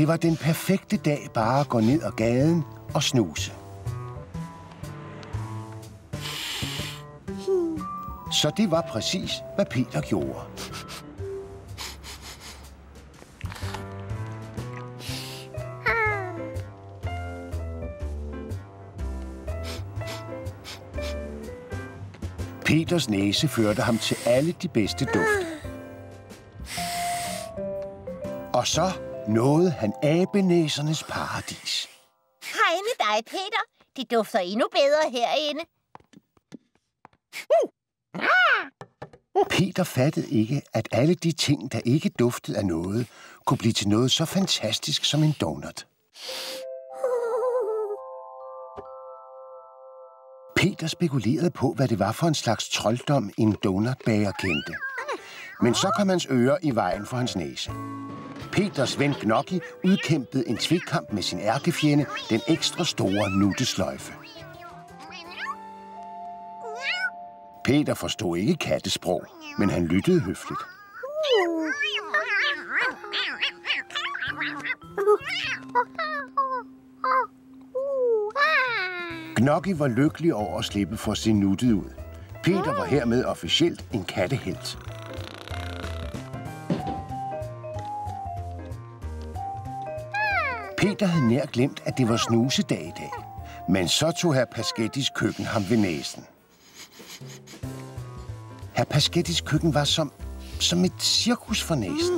Det var den perfekte dag bare at gå ned ad gaden og snuse. Så det var præcis, hvad Peter gjorde. Peters næse førte ham til alle de bedste dufte. Og så nåede han abenæsernes paradis. Hej med dig, Peter. Det dufter endnu bedre herinde. Peter fattede ikke, at alle de ting, der ikke duftede af noget, kunne blive til noget så fantastisk som en donut. Peter spekulerede på, hvad det var for en slags trolddom, en donutbager kendte. Men så kom hans ører i vejen for hans næse. Peters ven Gnocchi udkæmpede en tvikkamp med sin ærkefjende, den ekstra store nuttesløjfe. Peter forstod ikke kattesprog, men han lyttede høfligt. Gnocchi var lykkelig over at slippe for sin nuttet ud. Peter var hermed officielt en kattehelt. Peter havde nær glemt, at det var snusedag i dag. Men så tog herr Paskettis køkken ham ved næsen. Herr Paskettis køkken var som, som et cirkus for næsen.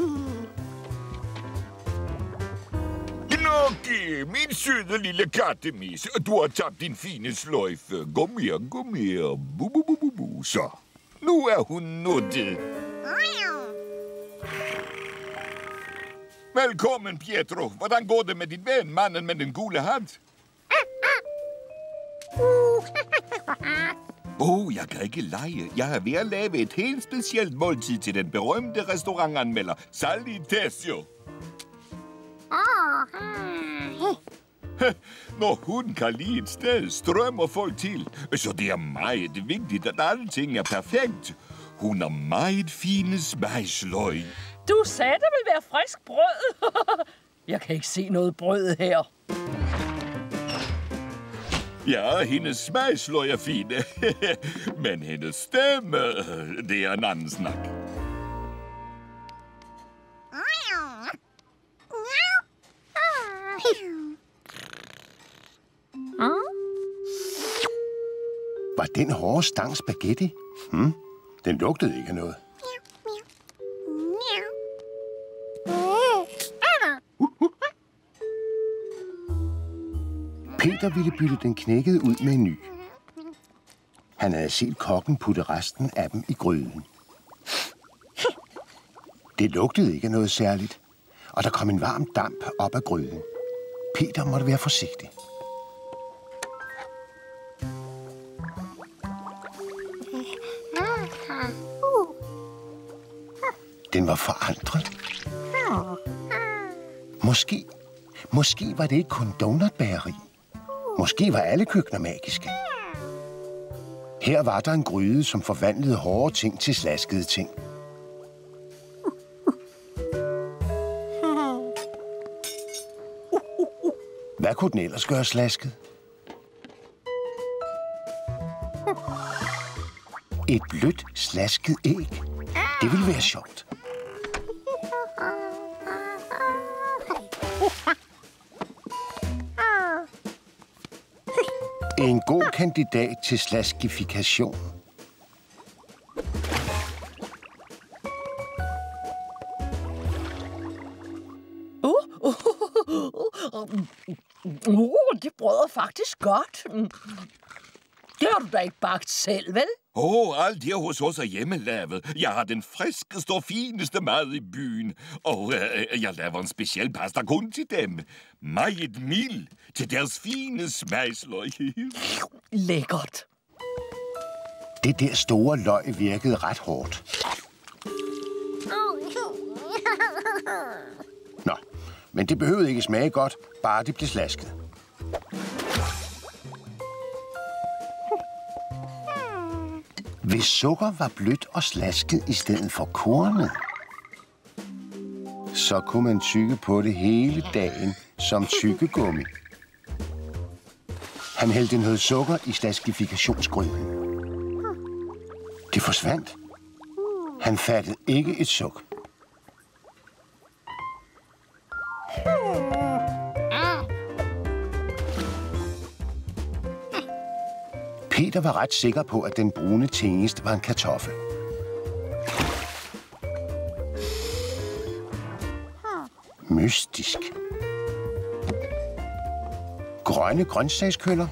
Gnocchi, min søde lille kattemis. Du har tabt din fine sløjfe. Gå mere, gå mere. Bu, bu, bu, bu, bu. Så, nu er hun nuttet. Velkommen, Pietro. Hvordan går det med din ven, manden med den gule hat? Oh, jeg kan ikke lege. Jeg er ved at lave et helt specielt måltid til den berømte restaurantanmelder, Sally Tessio. Når hun kan lide et sted, strømmer folk til. Så det er meget vigtigt, at alting er perfekt. Hun har meget fine smagsløg. Du sagde, der ville være frisk brød. Jeg kan ikke se noget brød her. Ja, hendes smagsløg er fine. Men hendes stemme, det er en anden snak. Var den hårde stang spaghetti? Hmm, den lugtede ikke af noget. Peter ville bytte den knækkede ud med en ny. Han havde set kokken putte resten af dem i gryden. Det lugtede ikke af noget særligt, og der kom en varm damp op af gryden. Peter måtte være forsigtig. Den var forandret. Måske, måske var det ikke kun donutbageri. Måske var alle køkkener magiske. Her var der en gryde, som forvandlede hårde ting til slaskede ting. Hvad kunne den ellers gøre slasket? Et blødt, slasket æg. Det ville være sjovt. En god kandidat til slaskifikation. Uh, det brød er faktisk godt. Det har du da ikke bagt selv, vel? Åh, oh, alt her hos os er hjemmelavet. Jeg har den friskeste og fineste mad i byen. Og øh, jeg laver en speciel pasta kun til dem. Meget mild til deres fine smagsløg. Lækkert. Det der store løg virkede ret hårdt. Nå, men det behøvede ikke smage godt, bare det blev slasket. Hvis sukker var blødt og slasket i stedet for kornet, Så kunne man tykke på det hele dagen som tykkegummi. Han hældte noget sukker i slaskifikationsgryden. Det forsvandt. Han fattede ikke et suk. Peter var ret sikker på, at den brune tingest var en kartoffel. Mystisk. Grønne grøntsagskøller.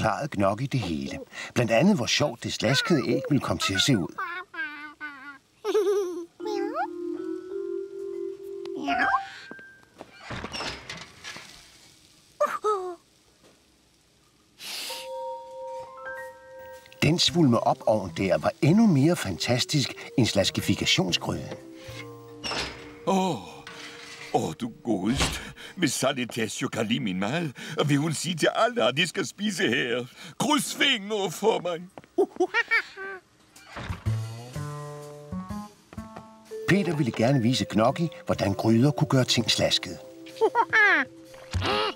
Forklarede Gnocchi det hele. Blandt andet, hvor sjovt det slaskede æg ville komme til at se ud. Den svulme op oven der var endnu mere fantastisk end slaskifikationsgryden. Åh, oh, du godeste. Hvis Sanitasio kan lide min mad, vil hun sige til alle, at de skal spise her. Kryds fingre for mig. Peter ville gerne vise Gnocchi, hvordan gryder kunne gøre ting slaskede.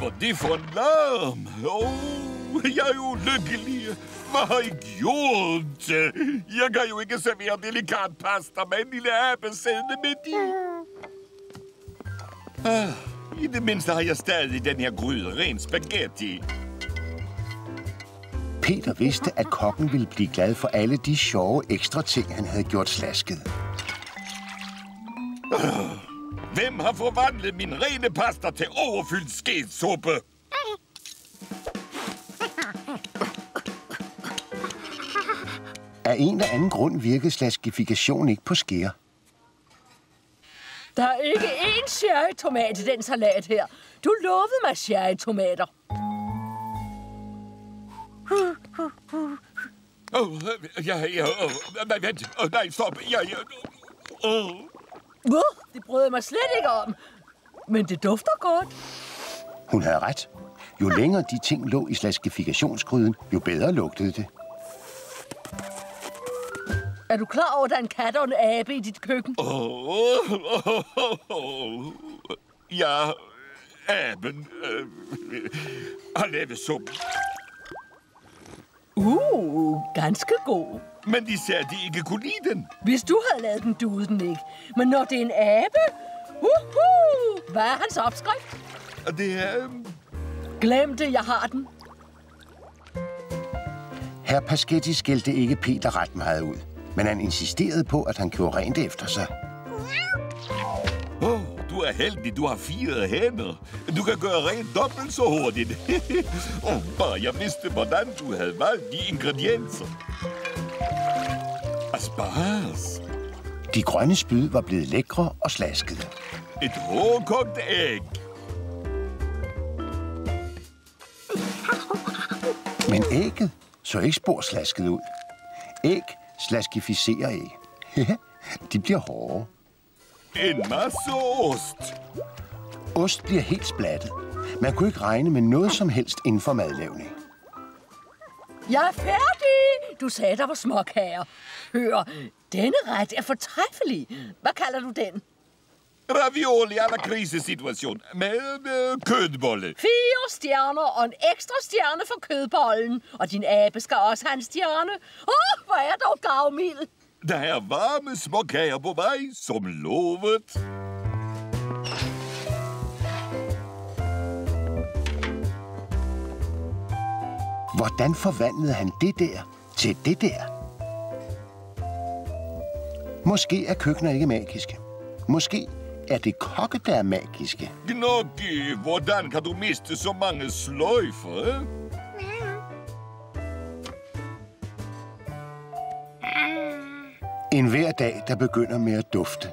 var det for en larm? Åh, oh, jeg er jo lykkelig. Hvad har I gjort? Jeg kan jo ikke servere delikat pasta med en lille abe siddende midt i. Ah, I det mindste har jeg stadig den her gryde ren spaghetti. Peter vidste, at kokken ville blive glad for alle de sjove ekstra ting, han havde gjort slasket. Hvem har forvandlet min rene pasta til overfyldt skesuppe? Af en eller anden grund virkede slaskifikation ikke på skær. Der er ikke én cherrytomat i den salat her. Du lovede mig cherrytomater. Åh, oh, ja, ja, oh, vent. Oh, nej, stop. Ja, ja. Oh. Uh, det brød jeg mig slet ikke om. Men det dufter godt. Hun havde ret. Jo længere de ting lå i slaskifikationsgryden, jo bedre lugtede det. Er du klar over, at der er en kat og en abe i dit køkken? Oh, oh, oh, oh. Ja, aben øh, har lavet suppe. Uh, ganske god. Men de sagde, at de ikke kunne lide den. Hvis du havde lavet den, duede den ikke. Men når det er en abe... Uhu! Hvad er hans opskrift? Og det er... øh, Glem det, jeg har den. Herr Paschetti skældte ikke Peter ret meget ud, men han insisterede på, at han gjorde rent efter sig. Åh, oh, du er heldig, du har fire hænder. Du kan gøre rent dobbelt så hurtigt. Åh, oh, bare jeg vidste, hvordan du havde valgt de ingredienser. Asparges. De grønne spyd var blevet lækre og slaskede. Et hårdkogt æg. Men ægget så ikke spor slasket ud. Æg slaskificerer æg. De bliver hårde. En masse ost. Ost bliver helt splattet. Man kunne ikke regne med noget som helst inden for madlavning. Jeg er færdig! du sagde, der var småkager. Hør, denne ret er fortræffelig. Hvad kalder du den? Ravioli alla krisesituation med øh, kødbolle. Fire stjerner og en ekstra stjerne for kødbollen. Og din abe skal også have en stjerne. Åh, oh, hvor er dog gavmild. Der er varme småkager på vej, som lovet. Hvordan forvandlede han det der til det der? Måske er køkkener ikke magiske. Måske er det kokke, der er magiske. Gnocchi, hvordan kan du miste så mange sløjfer? Eh? En hver dag, der begynder med at dufte.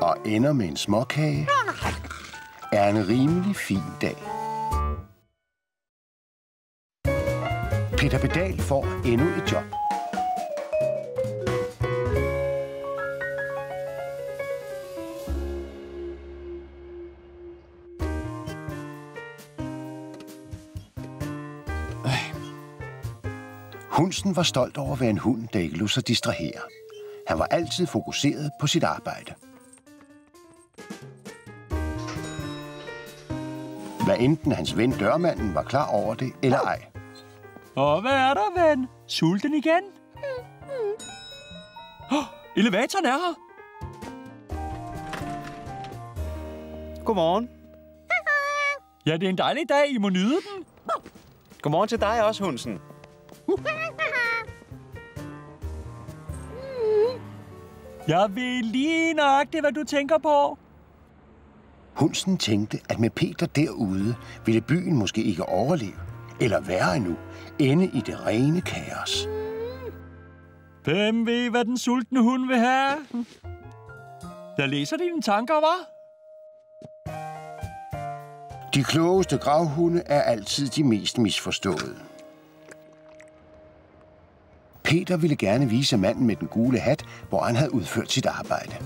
Og ender med en småkage, er en rimelig fin dag. Peter Pedal får endnu et job. Hunsen var stolt over at være en hund, der ikke lod sig distrahere. Han var altid fokuseret på sit arbejde. Hvad enten hans ven dørmanden var klar over det eller ej. Og hvad er der, ven? Sulten igen? Oh, elevatoren er her. Godmorgen. Ja, det er en dejlig dag. I må nyde den. Godmorgen til dig også, Hunsen. Jeg ved lige nøjagtigt, hvad du tænker på. Hunsen tænkte, at med Peter derude ville byen måske ikke overleve. Eller værre endnu, ende i det rene kaos. Hvem ved, hvad den sultne hund vil have? Jeg læser dine tanker, var? De klogeste gravhunde er altid de mest misforståede. Peter ville gerne vise manden med den gule hat, hvor han havde udført sit arbejde.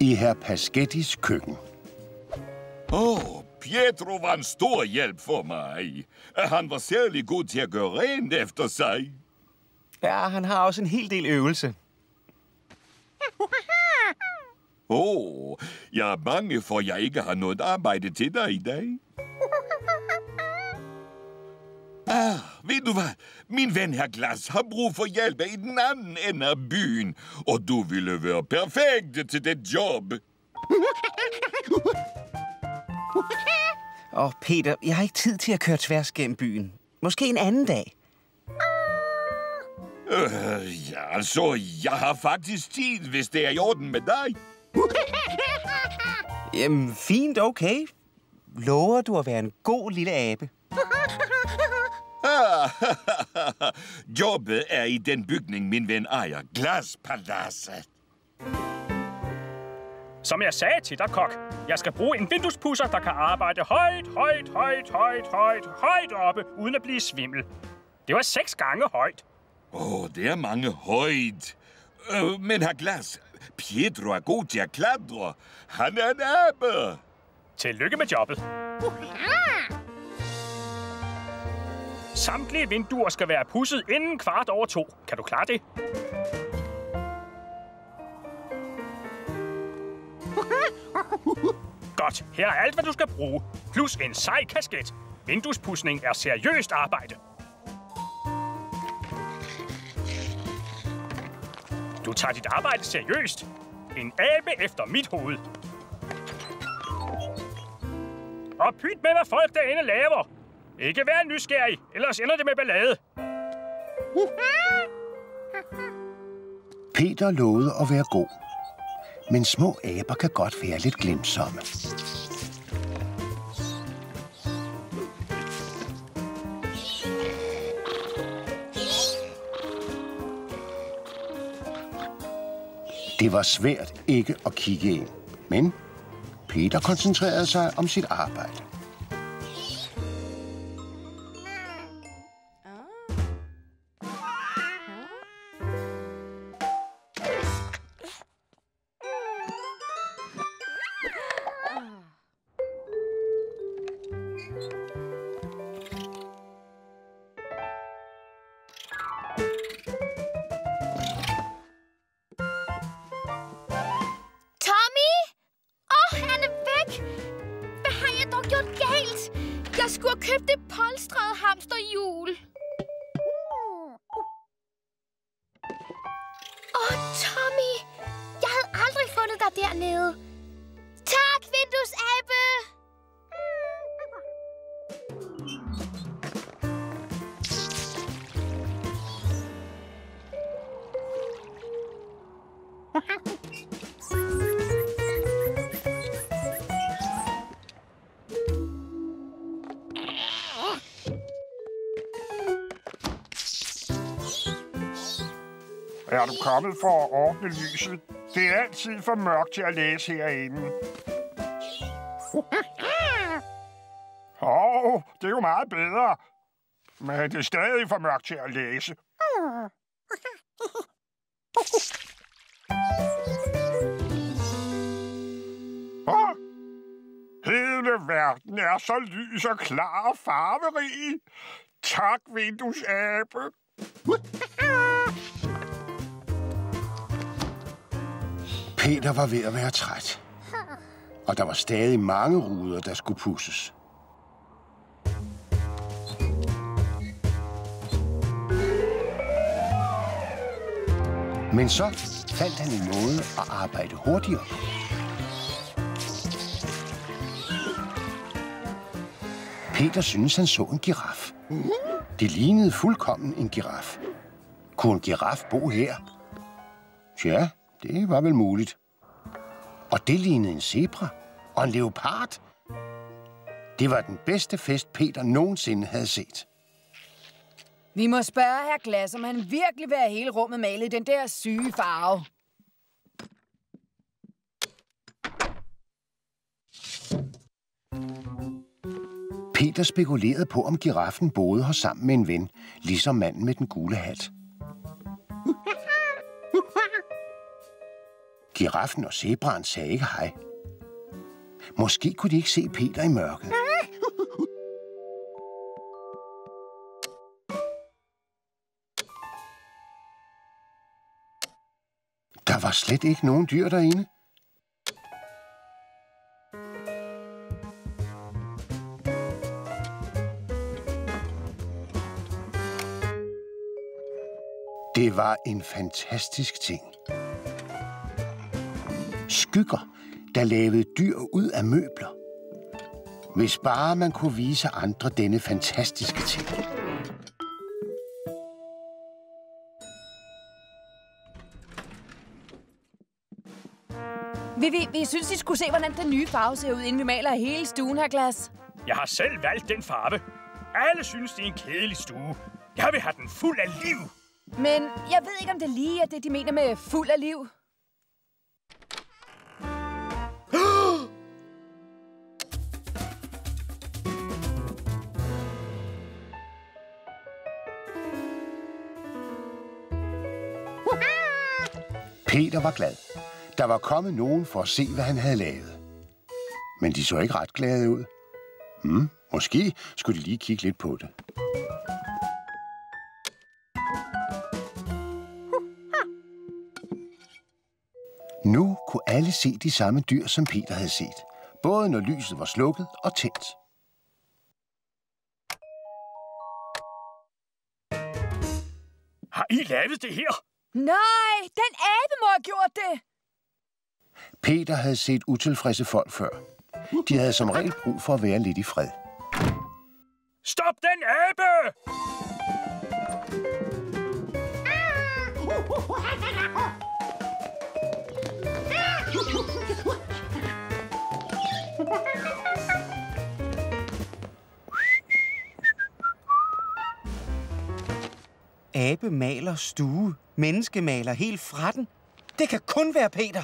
I herr Paschettis køkken. Åh, oh, Pietro var en stor hjælp for mig. Han var særlig god til at gøre rent efter sig. Ja, han har også en hel del øvelse. Åh, oh, jeg er bange for, at jeg ikke har noget arbejde til dig i dag. Ah, ved du hvad? Min ven her Glas har brug for hjælp i den anden ende af byen, og du ville være perfekt til det job. Åh, oh, Peter, jeg har ikke tid til at køre tværs gennem byen. Måske en anden dag. Øh, ja, altså, jeg har faktisk tid, hvis det er i orden med dig. Jamen, fint, okay. Lover du at være en god lille abe? Jobbet er i den bygning, min ven ejer. Glaspaladset. Som jeg sagde til dig, kok, jeg skal bruge en vinduespusser, der kan arbejde højt, højt, højt, højt, højt, højt oppe, uden at blive svimmel. Det var seks gange højt. Åh, oh, det er mange højt. Øh, men her glas, Pietro er god til at klatre. Han er en abe. Tillykke med jobbet. Samtlige vinduer skal være pudset inden kvart over to. Kan du klare det? Godt, her er alt, hvad du skal bruge. Plus en sej kasket. Vinduespudsning er seriøst arbejde. Du tager dit arbejde seriøst. En abe efter mit hoved. Og pyt med, hvad folk derinde laver. Ikke vær nysgerrig, ellers ender det med ballade. Peter lovede at være god. Men små aber kan godt være lidt glemsomme. Det var svært ikke at kigge ind, men Peter koncentrerede sig om sit arbejde. Har jeg gjort galt? Jeg skulle have købt det polstrede hamsterhjul. Åh, oh, Tommy! Jeg havde aldrig fundet dig dernede. Er du kommet for at ordne lyset? Det er altid for mørkt til at læse herinde. Åh, oh, det er jo meget bedre. Men det er stadig for mørkt til at læse. Åh, hele verden er så lys og klar og farverig. Tak, vinduesabe. Peter var ved at være træt. Og der var stadig mange ruder, der skulle pusses. Men så fandt han en måde at arbejde hurtigere på. Peter synes, han så en giraf. Det lignede fuldkommen en giraf. Kunne en giraf bo her? Ja, det var vel muligt. Og det lignede en zebra og en leopard. Det var den bedste fest, Peter nogensinde havde set. Vi må spørge herr Glas, om han virkelig vil have hele rummet malet i den der syge farve. Peter spekulerede på, om giraffen boede her sammen med en ven, ligesom manden med den gule hat. Giraffen og zebraen sagde ikke hej. Måske kunne de ikke se Peter i mørket. Der var slet ikke nogen dyr derinde. Det var en fantastisk ting. Skygger, der lavede dyr ud af møbler. Hvis bare man kunne vise andre denne fantastiske ting. Vi, vi, vi synes, I skulle se, hvordan den nye farve ser ud, inden vi maler hele stuen her, Glas. Jeg har selv valgt den farve. Alle synes, det er en kedelig stue. Jeg vil have den fuld af liv. Men jeg ved ikke, om det lige er det, de mener med fuld af liv. Peter var glad. Der var kommet nogen for at se, hvad han havde lavet. Men de så ikke ret glade ud. Hmm, måske skulle de lige kigge lidt på det. Nu kunne alle se de samme dyr, som Peter havde set. Både når lyset var slukket og tændt. Har I lavet det her? Nej, den abe må have gjort det. Peter havde set utilfredse folk før. De havde som regel brug for at være lidt i fred. Stop den abe! Abe maler stue. Menneske maler helt fra den. Det kan kun være Peter.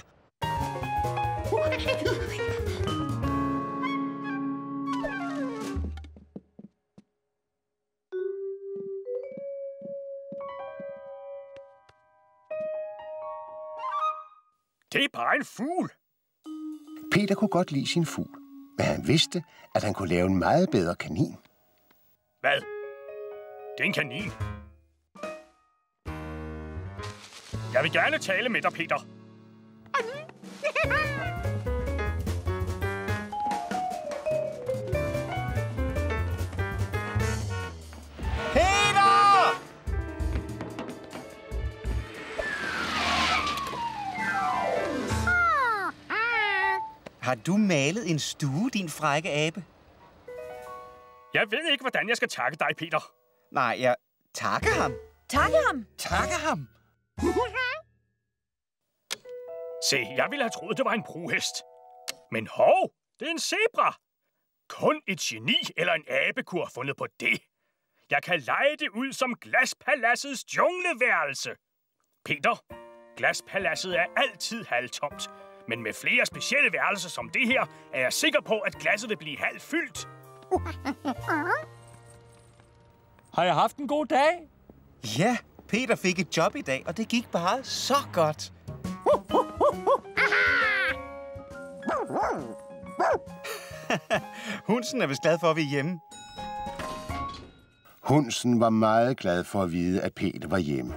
Det er bare en fugl. Peter kunne godt lide sin fugl, men han vidste, at han kunne lave en meget bedre kanin. Hvad? Det er en kanin. Jeg vil gerne tale med dig, Peter. Peter! Har du malet en stue, din frække abe? Jeg ved ikke, hvordan jeg skal takke dig, Peter. Nej, jeg takker ham. Takke ham. Takker ham. Se, jeg ville have troet, det var en bruhest. Men hov, det er en zebra. Kun et geni eller en abe kunne have fundet på det. Jeg kan lege det ud som glaspaladsets jungleværelse. Peter, glaspaladset er altid halvtomt. Men med flere specielle værelser som det her, er jeg sikker på, at glasset vil blive halvt fyldt. Har jeg haft en god dag? Ja, Peter fik et job i dag, og det gik bare så godt. Hundsen er vist glad for, at vi er hjemme. Hundsen var meget glad for at vide, at Peter var hjemme.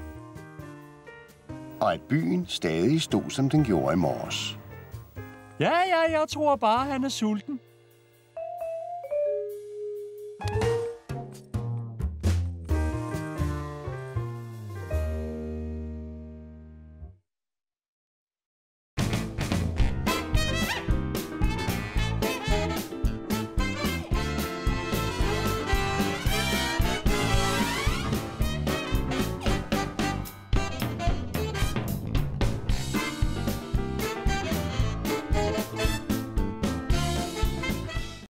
Og at byen stadig stod, som den gjorde i morges. Ja, ja, jeg tror bare, han er sulten.